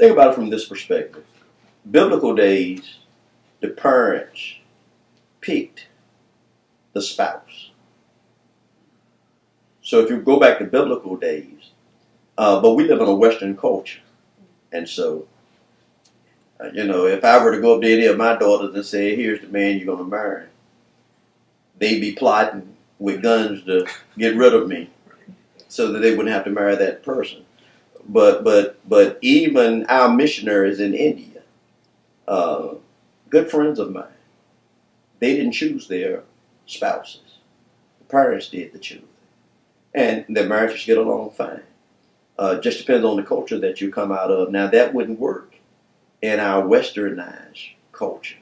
Think about it from this perspective. Biblical days, the parents picked the spouse. So if you go back to biblical days, uh, but we live in a Western culture, and so uh, you know, if I were to go up to any of my daughters and say, "Here's the man you're going to marry," they'd be plotting with guns to get rid of me, so that they wouldn't have to marry that person. But but but even our missionaries in India, uh, good friends of mine, they didn't choose their spouses. The parents did the choosing, and their marriages get along fine. Uh, just depends on the culture that you come out of. Now that wouldn't work in our westernized culture,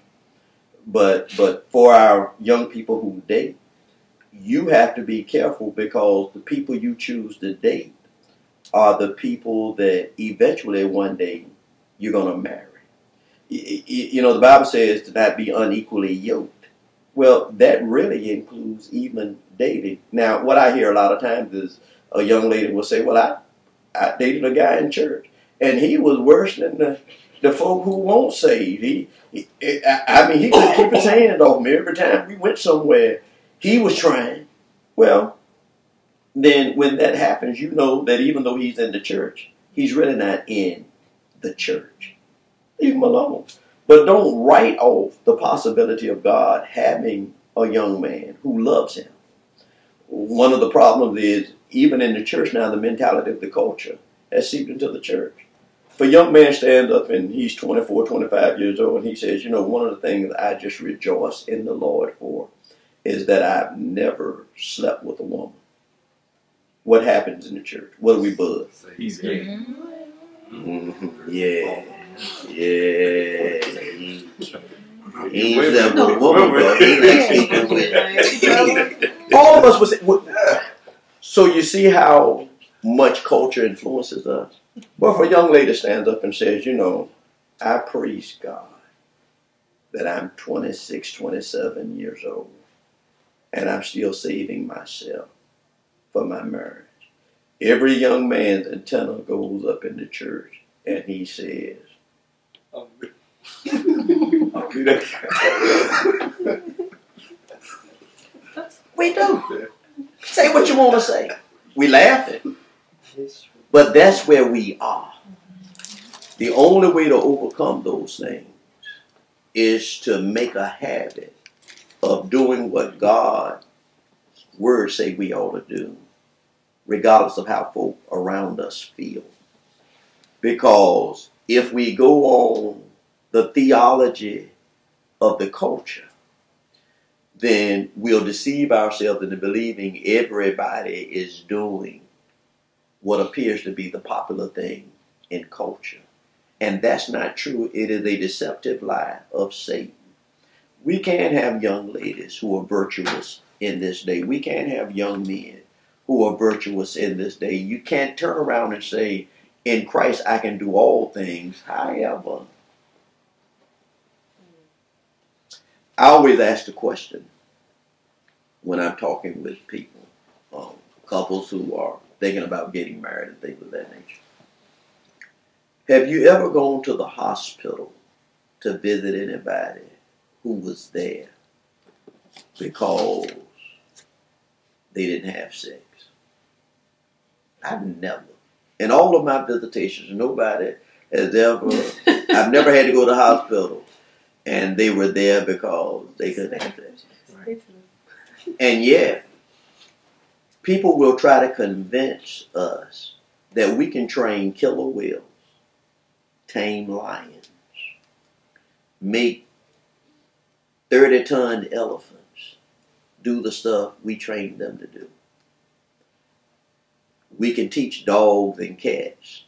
but but for our young people who date, you have to be careful because the people you choose to date are the people that eventually one day you're going to marry. You know, the Bible says to not be unequally yoked. Well, that really includes even dating. Now, what I hear a lot of times is a young lady will say, Well, I, I dated a guy in church, and he was worse than the, the folk who won't save. He, he I mean, he couldn't keep his hand off me every time we went somewhere. He was trying. Well, then when that happens, you know that even though he's in the church, he's really not in the church. Leave him alone. But don't write off the possibility of God having a young man who loves him. One of the problems is, even in the church now, the mentality of the culture has seeped into the church. If a young man stands up and he's 24, 25 years old, and he says, You know, one of the things I just rejoice in the Lord for is that I've never slept with a woman. What happens in the church? What do we buzz? He's gay. Mm-hmm. Yeah. Yeah. He, he slept with woman, but he likes sleeping with. All of us was. So you see how much culture influences us. But if a young lady stands up and says, you know, I praise God that I'm 26, 27 years old, and I'm still saving myself for my marriage. Every young man's antenna goes up in the church, and he says, we do. Say what you want to say. We laugh it. But that's where we are. The only way to overcome those things is to make a habit of doing what God's words say we ought to do, regardless of how folk around us feel. Because if we go on the theology of the culture, then we'll deceive ourselves into believing everybody is doing what appears to be the popular thing in culture. And that's not true. It is a deceptive lie of Satan. We can't have young ladies who are virtuous in this day. We can't have young men who are virtuous in this day. You can't turn around and say, in Christ I can do all things. However, I always ask the question when I'm talking with people, um, couples who are thinking about getting married and things of that nature. Have you ever gone to the hospital to visit anybody who was there because they didn't have sex? I've never. In all of my visitations, nobody has ever, I've never had to go to hospital and they were there because they couldn't have sex. And yet, people will try to convince us that we can train killer whales, tame lions, make 30 ton elephants do the stuff we train them to do. We can teach dogs and cats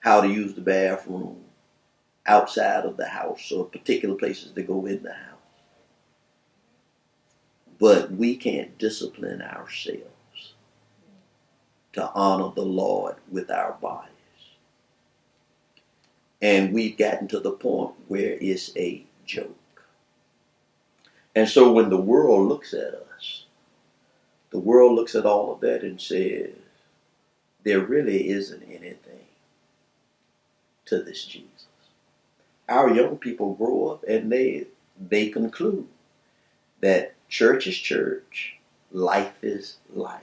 how to use the bathroom outside of the house or particular places to go in the house. But we can't discipline ourselves to honor the Lord with our bodies. And we've gotten to the point where it's a joke. And so when the world looks at us, the world looks at all of that and says, there really isn't anything to this Jesus. Our young people grow up and they they conclude that church is church, life is life,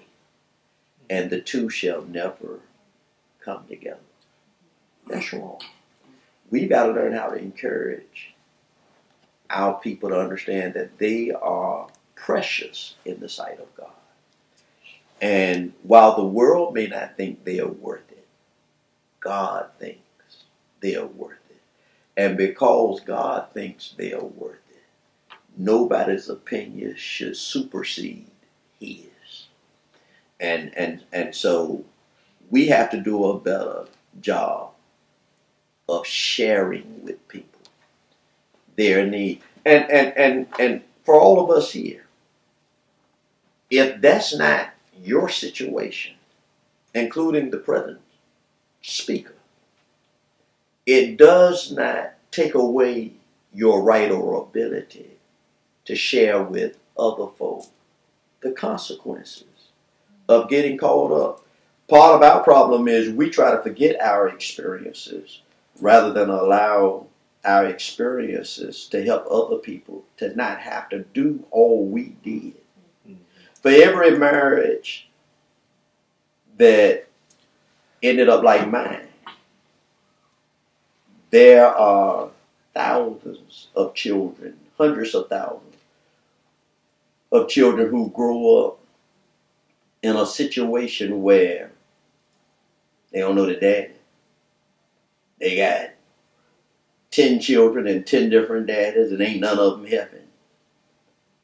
and the two shall never come together. That's wrong. We've got to learn how to encourage our people to understand that they are precious in the sight of God. And while the world may not think they are worth it, God thinks they are worth it. And because God thinks they are worth it, nobody's opinion should supersede his. And and and so we have to do a better job of sharing with people their need. And and and and for all of us here, if that's not your situation, including the present speaker, it does not take away your right or ability to share with other folk the consequences of getting caught up. Part of our problem is we try to forget our experiences rather than allow our experiences to help other people to not have to do all we did. Mm-hmm. For every marriage that ended up like mine, there are thousands of children, hundreds of thousands of children who grow up in a situation where they don't know the daddy. They got 10 children and 10 different daddies and ain't none of them helping.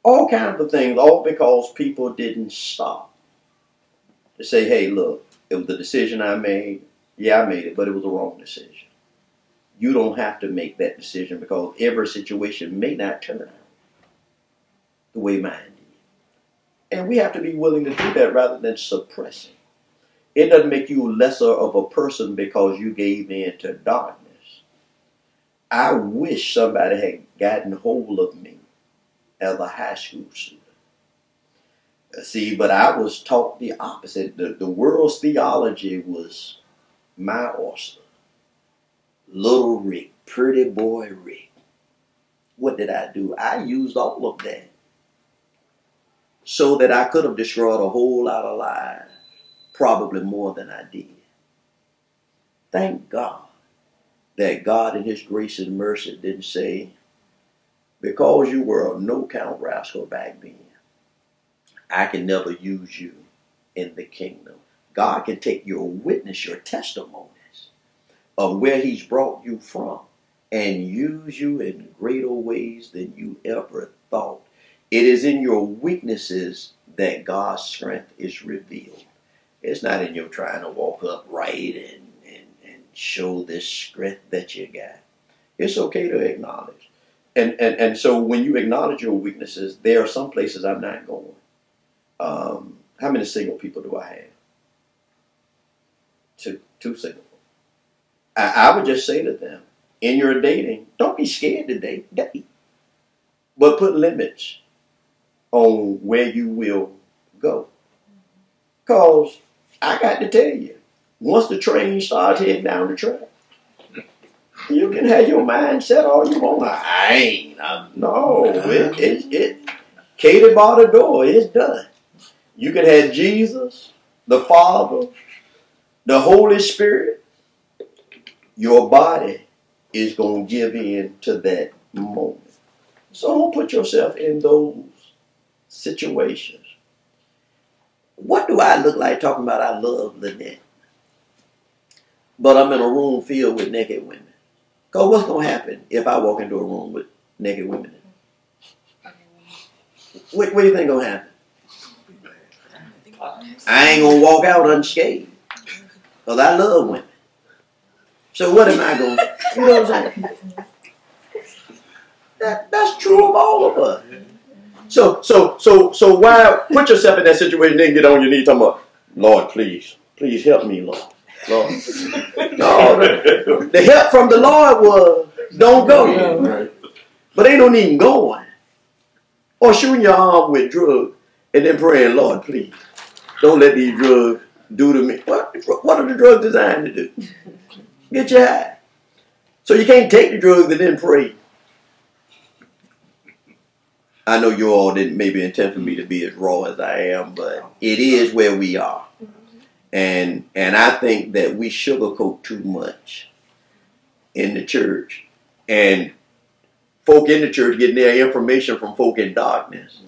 All kinds of things, all because people didn't stop to say, hey, look, it was the decision I made. Yeah, I made it, but it was the wrong decision. You don't have to make that decision because every situation may not turn out the way mine did. And we have to be willing to do that rather than suppressing. It doesn't make you lesser of a person because you gave in to darkness. I wish somebody had gotten hold of me as a high school student. See, but I was taught the opposite. The, the world's theology was my oyster. Little Rick, pretty boy Rick. What did I do? I used all of that so that I could have destroyed a whole lot of lives, probably more than I did. Thank God that God in His grace and mercy didn't say, because you were a no count rascal back then, I can never use you in the kingdom. God can take your witness, your testimonies of where He's brought you from and use you in greater ways than you ever thought. It is in your weaknesses that God's strength is revealed. It's not in your trying to walk upright and show this strength that you got. It's okay to acknowledge. And, and, and so when you acknowledge your weaknesses, there are some places I'm not going. Um, how many single people do I have? Two, two single. I, I would just say to them, in your dating, don't be scared to date. Date. But put limits on where you will go. Because I got to tell you, once the train starts heading down the track, you can have your mind set all you want. I ain't. I'm, no, it, it, it, Katie bought the door. It's done. You can have Jesus, the Father, the Holy Spirit. Your body is going to give in to that moment. So don't put yourself in those situations. What do I look like talking about I love Lynette? But I'm in a room filled with naked women. Because what's to happen if I walk into a room with naked women? What, what do you think to happen? I ain't to walk out unscathed. Because I love women. So what am I going to You know what I'm saying? That, that's true of all of us. So, so, so, so why put yourself in that situation and then get on your knees talking about, Lord, please, please help me, Lord. Lord. no, the, the, help from the Lord was don't go. But they don't even go on. Or shooting your arm with drugs and then praying, Lord, please, don't let these drugs do to me. What, what are the drugs designed to do? Get you high. So you can't take the drugs and then pray. I know you all didn't maybe intend for me to be as raw as I am, but it is where we are. And and I think that we sugarcoat too much in the church. And folk in the church getting their information from folk in darkness.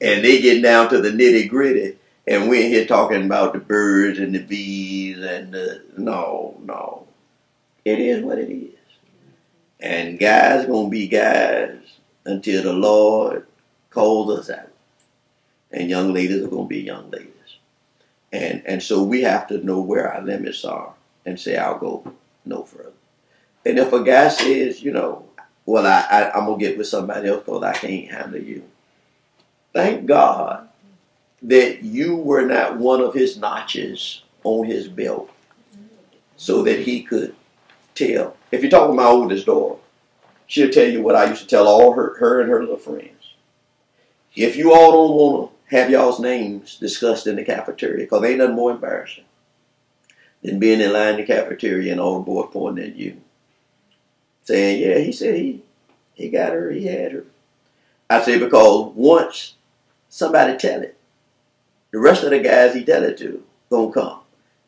And they get down to the nitty gritty. And we're here talking about the birds and the bees and the no, no. It is what it is. And guys gonna be guys until the Lord calls us out. And young ladies are gonna be young ladies. And and so we have to know where our limits are and say I'll go no further. And if a guy says, you know, well I, I I'm gonna get with somebody else because I can't handle you. Thank God that you were not one of his notches on his belt so that he could tell. If you're talking about my oldest daughter, she'll tell you what I used to tell all her, her and her little friends. If you all don't want to have y'all's names discussed in the cafeteria, because ain't nothing more embarrassing than being in line in the cafeteria and all the boys pointing at you. Saying, yeah, he said he, he got her, he had her. I say because once somebody tell it, the rest of the guys he tell it to gonna come.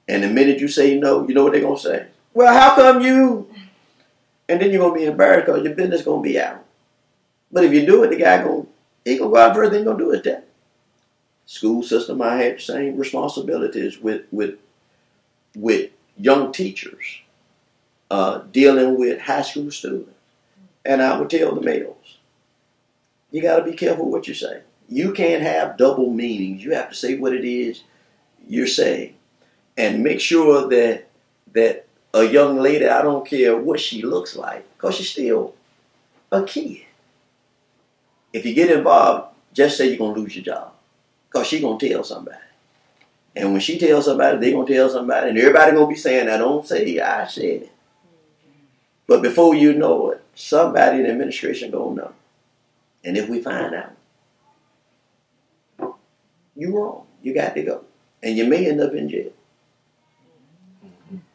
And the minute you say no, you know what they're gonna say? Well, how come you? And then you're gonna be embarrassed because your business gonna be out. But if you do it, the guy gonna he gonna go out first. Thing gonna do is that. School system, I had the same responsibilities with with with young teachers uh, dealing with high school students, and I would tell the males, you got to be careful what you say. You can't have double meanings. You have to say what it is you're saying, and make sure that that a young lady, I don't care what she looks like, because she's still a kid. If you get involved, just say you're gonna lose your job, because she's gonna tell somebody. And when she tells somebody, they're gonna tell somebody, and everybody gonna be saying, "I don't say I said it." But before you know it, somebody in the administration gonna know. And if we find out, you wrong. You got to go, and you may end up in jail.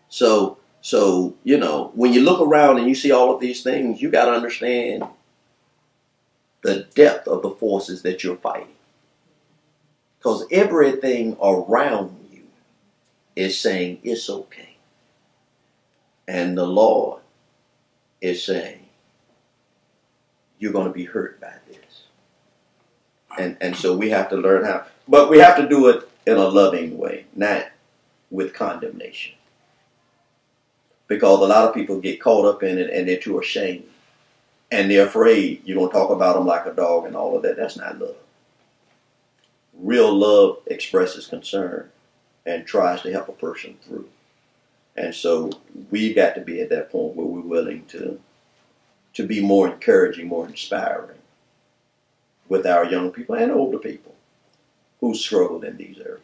So, so you know, when you look around and you see all of these things, you got to understand the depth of the forces that you're fighting, because everything around you is saying it's okay, and the Lord is saying you're going to be hurt by this. And and so we have to learn how but we have to do it in a loving way, not with condemnation. Because a lot of people get caught up in it and they're too ashamed. And they're afraid you're going to talk about them like a dog and all of that. That's not love. Real love expresses concern and tries to help a person through. And so we've got to be at that point where we're willing to to be more encouraging, more inspiring with our young people and older people who struggled in these areas.